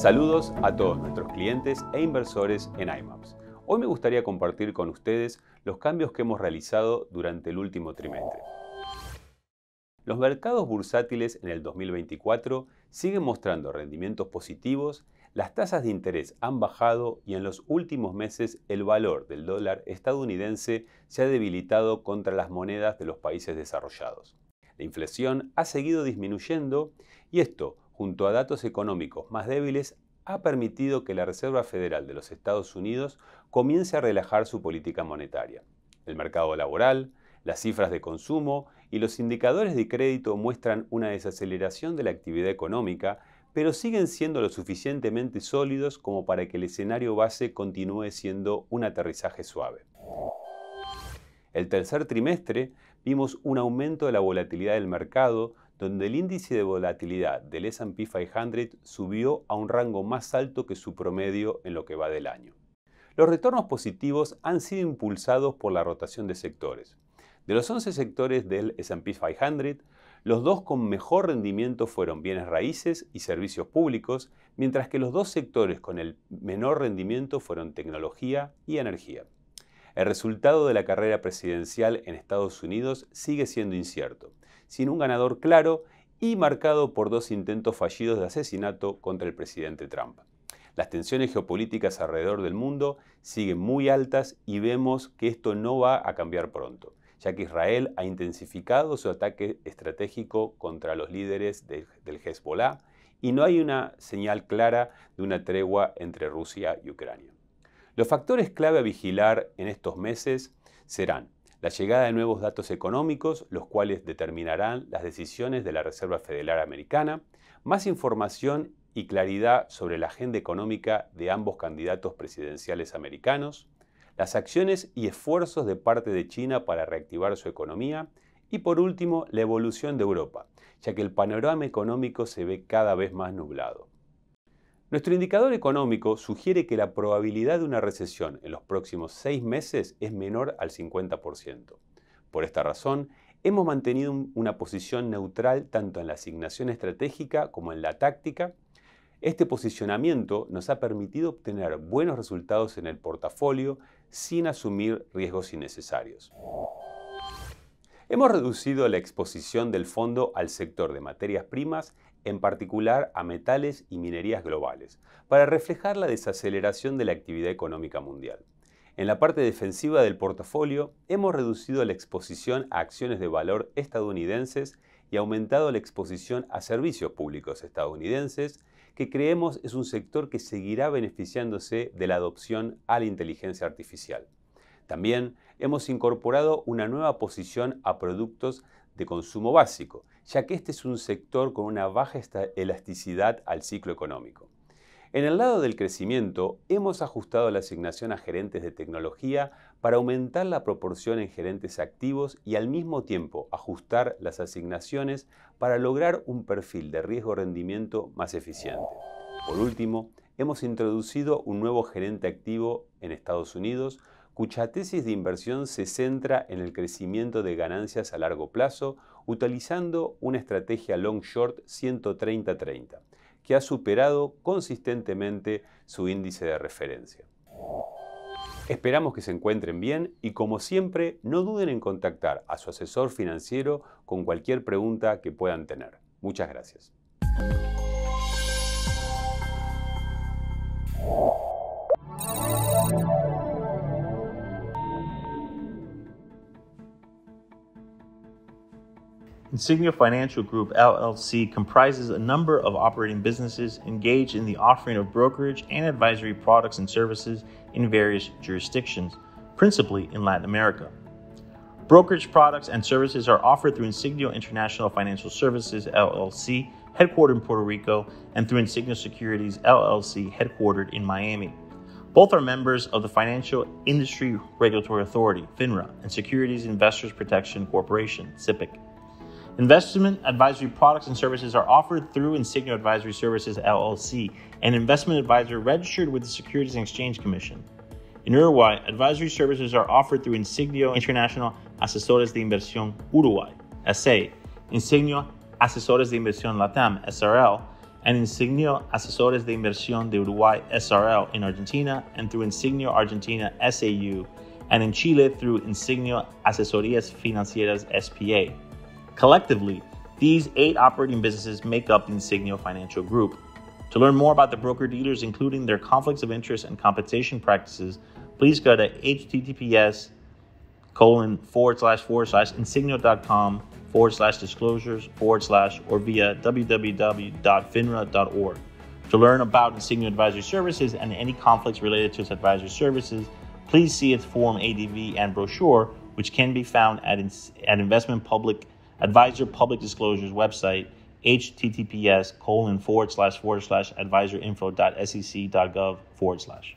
Saludos a todos nuestros clientes e inversores en IMAPS. Hoy me gustaría compartir con ustedes los cambios que hemos realizado durante el último trimestre. Los mercados bursátiles en el 2024 siguen mostrando rendimientos positivos, las tasas de interés han bajado y en los últimos meses el valor del dólar estadounidense se ha debilitado contra las monedas de los países desarrollados. La inflación ha seguido disminuyendo y esto, junto a datos económicos más débiles, ha permitido que la Reserva Federal de los Estados Unidos comience a relajar su política monetaria. El mercado laboral, las cifras de consumo y los indicadores de crédito muestran una desaceleración de la actividad económica, pero siguen siendo lo suficientemente sólidos como para que el escenario base continúe siendo un aterrizaje suave. El tercer trimestre vimos un aumento de la volatilidad del mercado, donde el índice de volatilidad del SP 500 subió a un rango más alto que su promedio en lo que va del año. Los retornos positivos han sido impulsados por la rotación de sectores. De los 11 sectores del SP 500, los dos con mejor rendimiento fueron bienes raíces y servicios públicos, mientras que los dos sectores con el menor rendimiento fueron tecnología y energía. El resultado de la carrera presidencial en Estados Unidos sigue siendo incierto, sin un ganador claro y marcado por dos intentos fallidos de asesinato contra el presidente Trump. Las tensiones geopolíticas alrededor del mundo siguen muy altas y vemos que esto no va a cambiar pronto ya que Israel ha intensificado su ataque estratégico contra los líderes del Hezbollah y no hay una señal clara de una tregua entre Rusia y Ucrania. Los factores clave a vigilar en estos meses serán la llegada de nuevos datos económicos, los cuales determinarán las decisiones de la Reserva Federal Americana, más información y claridad sobre la agenda económica de ambos candidatos presidenciales americanos, las acciones y esfuerzos de parte de China para reactivar su economía y por último la evolución de Europa, ya que el panorama económico se ve cada vez más nublado. Nuestro indicador económico sugiere que la probabilidad de una recesión en los próximos seis meses es menor al 50%. Por esta razón, hemos mantenido una posición neutral tanto en la asignación estratégica como en la táctica este posicionamiento nos ha permitido obtener buenos resultados en el portafolio sin asumir riesgos innecesarios. Hemos reducido la exposición del fondo al sector de materias primas, en particular a metales y minerías globales, para reflejar la desaceleración de la actividad económica mundial. En la parte defensiva del portafolio, hemos reducido la exposición a acciones de valor estadounidenses y aumentado la exposición a servicios públicos estadounidenses, que creemos es un sector que seguirá beneficiándose de la adopción a la inteligencia artificial. También hemos incorporado una nueva posición a productos de consumo básico, ya que este es un sector con una baja elasticidad al ciclo económico. En el lado del crecimiento, hemos ajustado la asignación a gerentes de tecnología para aumentar la proporción en gerentes activos y al mismo tiempo ajustar las asignaciones para lograr un perfil de riesgo-rendimiento más eficiente. Por último, hemos introducido un nuevo gerente activo en Estados Unidos cuya tesis de inversión se centra en el crecimiento de ganancias a largo plazo utilizando una estrategia long short 130-30 que ha superado consistentemente su índice de referencia. Esperamos que se encuentren bien y como siempre no duden en contactar a su asesor financiero con cualquier pregunta que puedan tener. Muchas gracias. Insignia Financial Group LLC comprises a number of operating businesses engaged in the offering of brokerage and advisory products and services in various jurisdictions, principally in Latin America. Brokerage products and services are offered through Insignia International Financial Services LLC, headquartered in Puerto Rico, and through Insignia Securities LLC, headquartered in Miami. Both are members of the Financial Industry Regulatory Authority, FINRA, and Securities Investors Protection Corporation, SIPC. Investment advisory products and services are offered through Insignia Advisory Services LLC, an investment advisor registered with the Securities and Exchange Commission. In Uruguay, advisory services are offered through Insignia International Asesores de Inversión Uruguay, SA, Insignia Asesores de Inversión Latam, SRL, and Insignio Asesores de Inversión de Uruguay SRL in Argentina, and through Insignio Argentina SAU, and in Chile through Insignio Asesorías Financieras SPA. Collectively, these eight operating businesses make up the Insignio Financial Group. To learn more about the broker dealers, including their conflicts of interest and compensation practices, please go to https colon forward slash forward slash insignio.com forward slash disclosures forward slash or via www.finra.org. To learn about Insignio Advisory Services and any conflicts related to its advisory services, please see its Form ADV and brochure, which can be found at, at Investment Public Advisor Public Disclosures website, https colon forward slash forward slash advisorinfo.sec.gov forward slash.